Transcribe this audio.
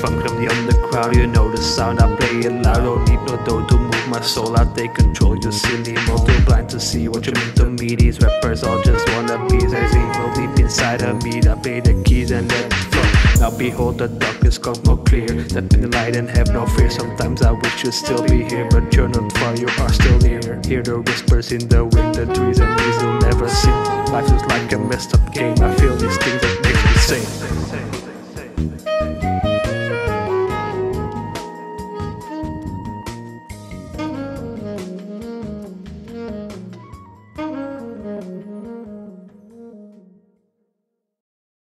funk from the underground. You know the sound, I play it loud. Don't need no dough to move my soul. I take control. You silly mo, too blind to see what you mean to me. These rappers all just wanna be. There's evil deep inside of me. I play the keys and let it flow. Now behold, the darkness comes more clear. Step in the light and have no fear. Sometimes I wish you'd still be here, but you're not far. You are still near. Hear the whispers in the wind, the trees and leaves you'll never see. Life is like a messed up game. I feel these things.